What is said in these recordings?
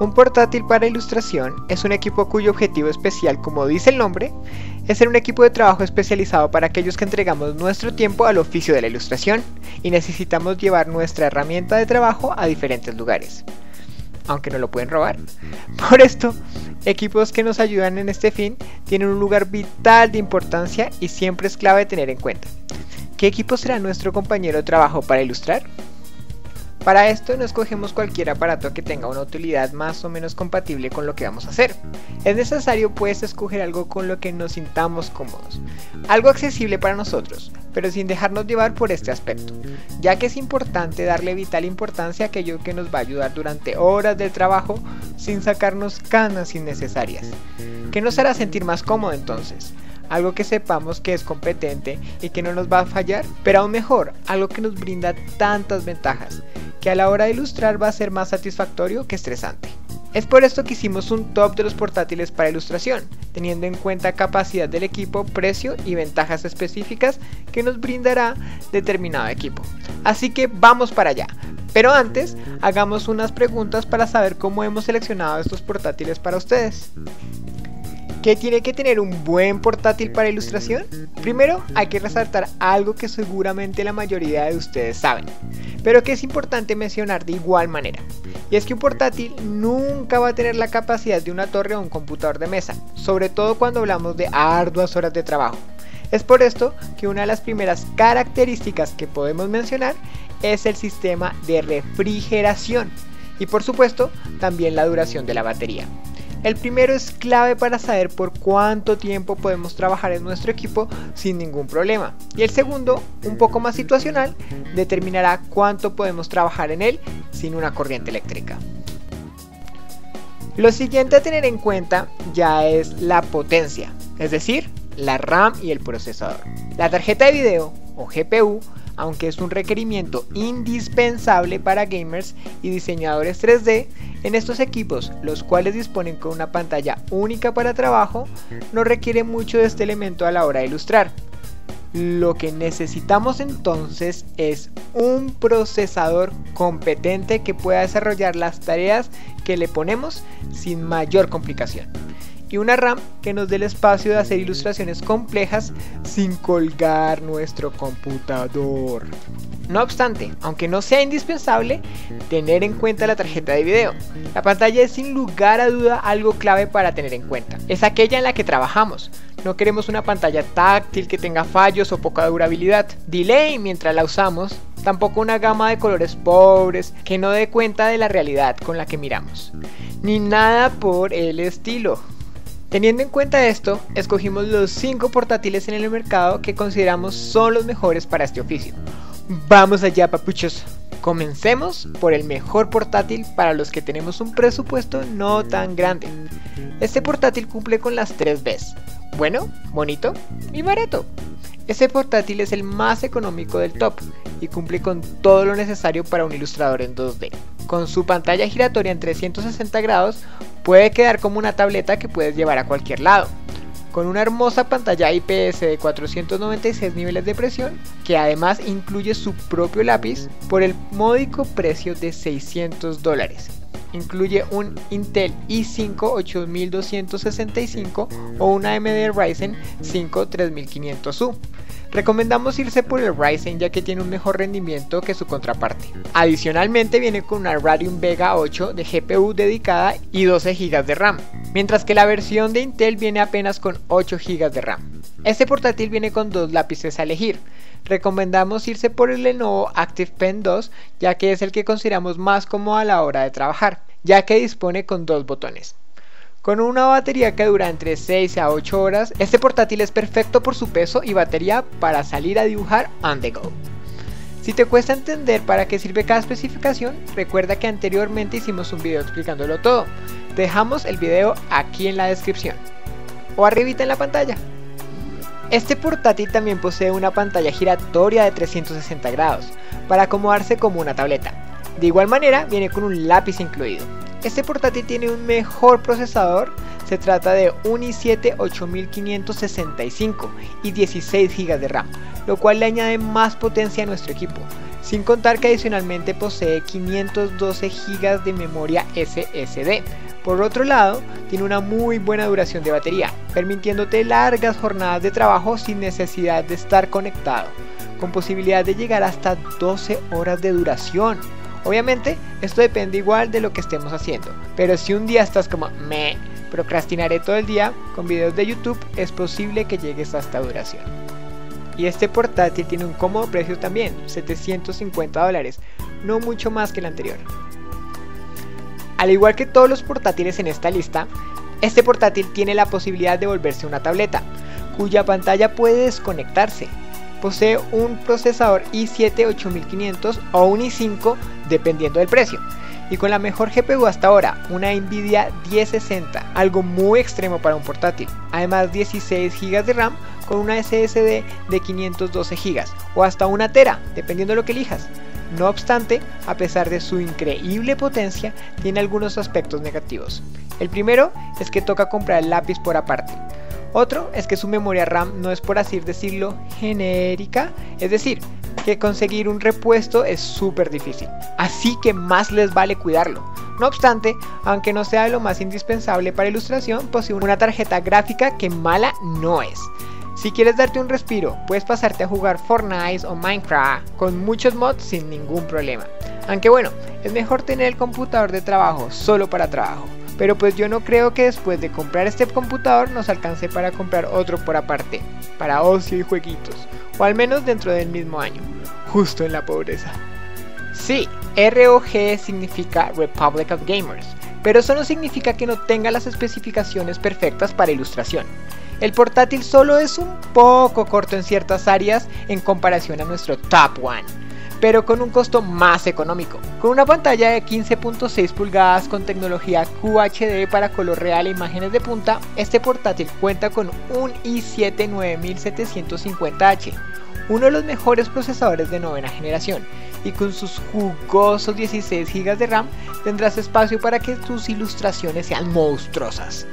Un portátil para ilustración es un equipo cuyo objetivo especial, como dice el nombre, es ser un equipo de trabajo especializado para aquellos que entregamos nuestro tiempo al oficio de la ilustración y necesitamos llevar nuestra herramienta de trabajo a diferentes lugares, aunque no lo pueden robar. Por esto, equipos que nos ayudan en este fin tienen un lugar vital de importancia y siempre es clave tener en cuenta. ¿Qué equipo será nuestro compañero de trabajo para ilustrar? Para esto no escogemos cualquier aparato que tenga una utilidad más o menos compatible con lo que vamos a hacer. Es necesario pues escoger algo con lo que nos sintamos cómodos, algo accesible para nosotros, pero sin dejarnos llevar por este aspecto, ya que es importante darle vital importancia a aquello que nos va a ayudar durante horas del trabajo sin sacarnos canas innecesarias. ¿Qué nos hará sentir más cómodo entonces? algo que sepamos que es competente y que no nos va a fallar, pero aún mejor, algo que nos brinda tantas ventajas, que a la hora de ilustrar va a ser más satisfactorio que estresante. Es por esto que hicimos un top de los portátiles para ilustración, teniendo en cuenta capacidad del equipo, precio y ventajas específicas que nos brindará determinado equipo. Así que vamos para allá. Pero antes, hagamos unas preguntas para saber cómo hemos seleccionado estos portátiles para ustedes. ¿Qué tiene que tener un buen portátil para ilustración? Primero, hay que resaltar algo que seguramente la mayoría de ustedes saben, pero que es importante mencionar de igual manera. Y es que un portátil nunca va a tener la capacidad de una torre o un computador de mesa, sobre todo cuando hablamos de arduas horas de trabajo. Es por esto que una de las primeras características que podemos mencionar es el sistema de refrigeración y por supuesto también la duración de la batería. El primero es clave para saber por cuánto tiempo podemos trabajar en nuestro equipo sin ningún problema. Y el segundo, un poco más situacional, determinará cuánto podemos trabajar en él sin una corriente eléctrica. Lo siguiente a tener en cuenta ya es la potencia, es decir, la RAM y el procesador. La tarjeta de video o GPU aunque es un requerimiento indispensable para gamers y diseñadores 3D, en estos equipos, los cuales disponen con una pantalla única para trabajo, no requiere mucho de este elemento a la hora de ilustrar. Lo que necesitamos entonces es un procesador competente que pueda desarrollar las tareas que le ponemos sin mayor complicación y una RAM que nos dé el espacio de hacer ilustraciones complejas sin colgar nuestro computador. No obstante, aunque no sea indispensable, tener en cuenta la tarjeta de video. La pantalla es sin lugar a duda algo clave para tener en cuenta. Es aquella en la que trabajamos. No queremos una pantalla táctil que tenga fallos o poca durabilidad. Delay mientras la usamos. Tampoco una gama de colores pobres que no dé cuenta de la realidad con la que miramos. Ni nada por el estilo. Teniendo en cuenta esto, escogimos los 5 portátiles en el mercado que consideramos son los mejores para este oficio. Vamos allá papuchos. Comencemos por el mejor portátil para los que tenemos un presupuesto no tan grande. Este portátil cumple con las 3 Bs. Bueno, bonito y barato. Este portátil es el más económico del top y cumple con todo lo necesario para un ilustrador en 2D. Con su pantalla giratoria en 360 grados puede quedar como una tableta que puedes llevar a cualquier lado. Con una hermosa pantalla IPS de 496 niveles de presión, que además incluye su propio lápiz por el módico precio de 600 dólares. Incluye un Intel i5 8265 o una AMD Ryzen 5 3500U Recomendamos irse por el Ryzen ya que tiene un mejor rendimiento que su contraparte. Adicionalmente viene con una Radeon Vega 8 de GPU dedicada y 12 GB de RAM, mientras que la versión de Intel viene apenas con 8 GB de RAM. Este portátil viene con dos lápices a elegir. Recomendamos irse por el Lenovo Active Pen 2 ya que es el que consideramos más cómodo a la hora de trabajar, ya que dispone con dos botones. Con una batería que dura entre 6 a 8 horas, este portátil es perfecto por su peso y batería para salir a dibujar on the go. Si te cuesta entender para qué sirve cada especificación, recuerda que anteriormente hicimos un video explicándolo todo. Dejamos el video aquí en la descripción o arribita en la pantalla. Este portátil también posee una pantalla giratoria de 360 grados para acomodarse como una tableta. De igual manera viene con un lápiz incluido. Este portátil tiene un mejor procesador, se trata de un i7 8565 y 16 GB de RAM, lo cual le añade más potencia a nuestro equipo. sin contar que adicionalmente posee 512 GB de memoria SSD. Por otro lado, tiene una muy buena duración de batería, permitiéndote largas jornadas de trabajo sin necesidad de estar conectado, con posibilidad de llegar hasta 12 horas de duración. Obviamente, esto depende igual de lo que estemos haciendo, pero si un día estás como me procrastinaré todo el día con videos de YouTube, es posible que llegues a esta duración. Y este portátil tiene un cómodo precio también, 750 dólares, no mucho más que el anterior. Al igual que todos los portátiles en esta lista, este portátil tiene la posibilidad de volverse una tableta, cuya pantalla puede desconectarse. Posee un procesador i7 8500 o un i5 dependiendo del precio. Y con la mejor GPU hasta ahora, una Nvidia 1060, algo muy extremo para un portátil. Además 16 GB de RAM con una SSD de 512 GB o hasta una Tera, dependiendo de lo que elijas. No obstante, a pesar de su increíble potencia, tiene algunos aspectos negativos. El primero es que toca comprar el lápiz por aparte. Otro es que su memoria RAM no es por así decirlo genérica, es decir, que conseguir un repuesto es súper difícil, así que más les vale cuidarlo. No obstante, aunque no sea lo más indispensable para ilustración, posee una tarjeta gráfica que mala no es. Si quieres darte un respiro, puedes pasarte a jugar Fortnite o Minecraft con muchos mods sin ningún problema. Aunque bueno, es mejor tener el computador de trabajo solo para trabajo. Pero pues yo no creo que después de comprar este computador nos alcance para comprar otro por aparte, para ocio y jueguitos, o al menos dentro del mismo año, justo en la pobreza. Sí, ROG significa Republic of Gamers, pero eso no significa que no tenga las especificaciones perfectas para ilustración. El portátil solo es un poco corto en ciertas áreas en comparación a nuestro Top One pero con un costo más económico. Con una pantalla de 15.6 pulgadas con tecnología QHD para color real e imágenes de punta, este portátil cuenta con un i7 9750H, uno de los mejores procesadores de novena generación, y con sus jugosos 16 GB de RAM tendrás espacio para que tus ilustraciones sean monstruosas.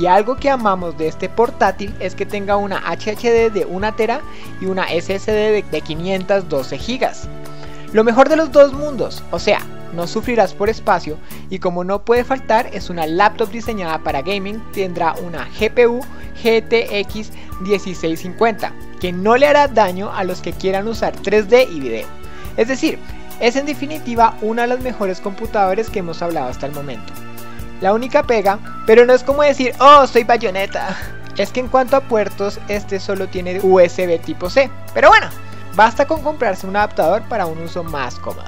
Y algo que amamos de este portátil es que tenga una HHD de 1 tera y una SSD de 512 GB. Lo mejor de los dos mundos, o sea, no sufrirás por espacio y como no puede faltar es una laptop diseñada para gaming, tendrá una GPU GTX 1650 que no le hará daño a los que quieran usar 3D y video. Es decir, es en definitiva una de las mejores computadores que hemos hablado hasta el momento. La única pega, pero no es como decir, oh, soy bayoneta, es que en cuanto a puertos, este solo tiene USB tipo C. Pero bueno, Basta con comprarse un adaptador para un uso más cómodo.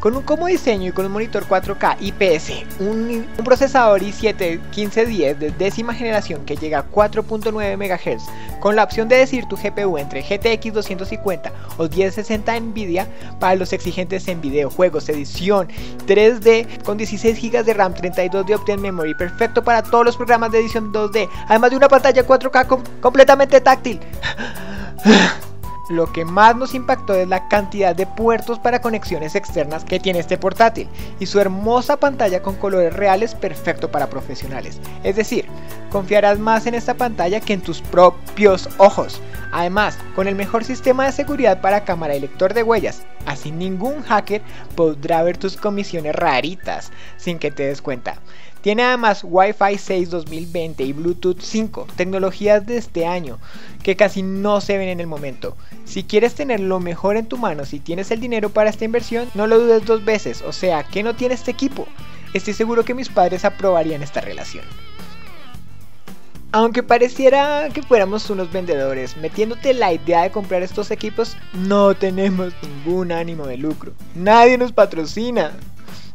Con un cómodo diseño y con un monitor 4K IPS, un, procesador i7 1510 de décima generación que llega a 4.9 MHz, con la opción de decir tu GPU entre GTX 250 o 1060 Nvidia para los exigentes en videojuegos, edición 3D con 16 GB de RAM, 32 de Optane Memory, perfecto para todos los programas de edición 2D, además de una pantalla 4K completamente táctil. Lo que más nos impactó es la cantidad de puertos para conexiones externas que tiene este portátil y su hermosa pantalla con colores reales perfecto para profesionales. Es decir, confiarás más en esta pantalla que en tus propios ojos. Además, con el mejor sistema de seguridad para cámara y lector de huellas, así ningún hacker podrá ver tus comisiones raritas sin que te des cuenta. Tiene además Wi-Fi 6 2020 y Bluetooth 5, tecnologías de este año que casi no se ven en el momento. Si quieres tener lo mejor en tu mano, si tienes el dinero para esta inversión, no lo dudes dos veces, o sea, que no tiene este equipo. Estoy seguro que mis padres aprobarían esta relación. Aunque pareciera que fuéramos unos vendedores, metiéndote la idea de comprar estos equipos, no tenemos ningún ánimo de lucro. Nadie nos patrocina.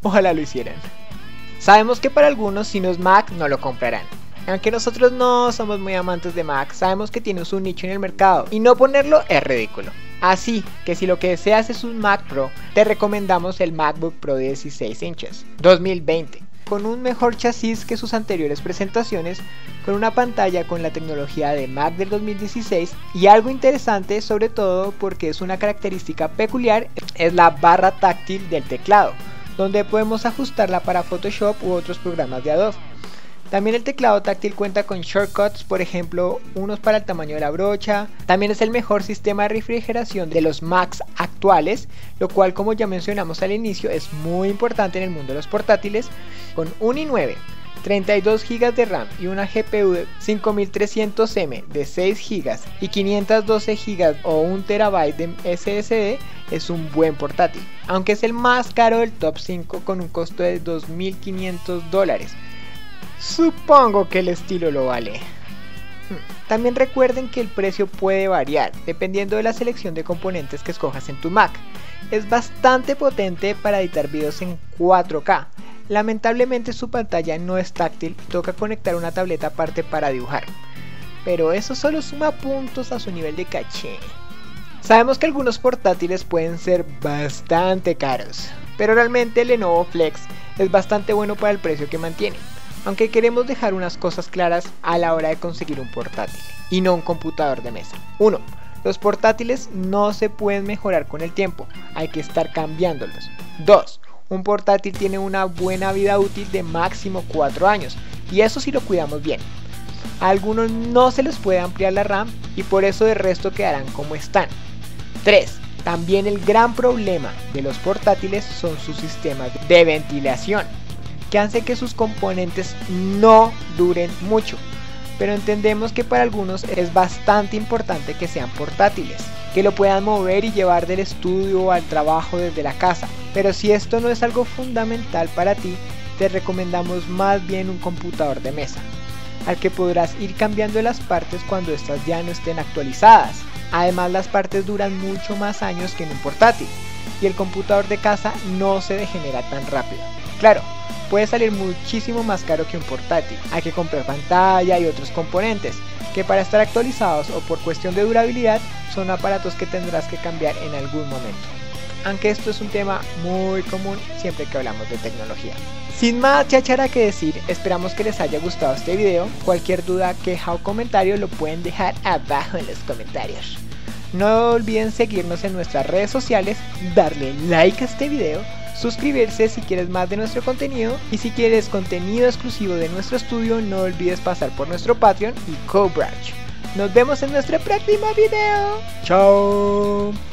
Ojalá lo hicieran. Sabemos que para algunos si no es Mac no lo comprarán. Aunque nosotros no somos muy amantes de Mac, sabemos que tienes un nicho en el mercado y no ponerlo es ridículo. Así que si lo que deseas es un Mac Pro, te recomendamos el MacBook Pro de 16 inches 2020 con un mejor chasis que sus anteriores presentaciones, con una pantalla con la tecnología de Mac del 2016 y algo interesante sobre todo porque es una característica peculiar es la barra táctil del teclado, donde podemos ajustarla para Photoshop u otros programas de Adobe. También el teclado táctil cuenta con shortcuts, por ejemplo, unos para el tamaño de la brocha. También es el mejor sistema de refrigeración de los Macs actuales, lo cual como ya mencionamos al inicio es muy importante en el mundo de los portátiles, con un i9 32 GB de RAM y una GPU de 5300M de 6 GB y 512 GB o 1 TB de SSD es un buen portátil, aunque es el más caro del top 5 con un costo de 2.500 dólares. Supongo que el estilo lo vale. Hmm, también recuerden que el precio puede variar dependiendo de la selección de componentes que escojas en tu Mac. Es bastante potente para editar videos en 4K, Lamentablemente su pantalla no es táctil y toca conectar una tableta aparte para dibujar. Pero eso solo suma puntos a su nivel de caché. Sabemos que algunos portátiles pueden ser bastante caros, pero realmente el Lenovo Flex es bastante bueno para el precio que mantiene, aunque queremos dejar unas cosas claras a la hora de conseguir un portátil y no un computador de mesa. 1. Los portátiles no se pueden mejorar con el tiempo, hay que estar cambiándolos. 2 un portátil tiene una buena vida útil de máximo 4 años y eso si lo cuidamos bien. A algunos no se les puede ampliar la RAM y por eso de resto quedarán como están. 3. También el gran problema de los portátiles son sus sistemas de ventilación, que hacen que sus componentes no duren mucho. Pero entendemos que para algunos es bastante importante que sean portátiles que lo puedan mover y llevar del estudio al trabajo desde la casa. Pero si esto no es algo fundamental para ti, te recomendamos más bien un computador de mesa, al que podrás ir cambiando las partes cuando estas ya no estén actualizadas. Además las partes duran mucho más años que en un portátil y el computador de casa no se degenera tan rápido. Claro, puede salir muchísimo más caro que un portátil. Hay que comprar pantalla y otros componentes, que para estar actualizados o por cuestión de durabilidad son aparatos que tendrás que cambiar en algún momento. Aunque esto es un tema muy común siempre que hablamos de tecnología. Sin más chachara que decir, esperamos que les haya gustado este video. Cualquier duda, queja o comentario lo pueden dejar abajo en los comentarios. No olviden seguirnos en nuestras redes sociales, darle like a este video, suscribirse si quieres más de nuestro contenido y si quieres contenido exclusivo de nuestro estudio no olvides pasar por nuestro Patreon y CoBranch. Nos vemos en nuestro próximo video. Chao.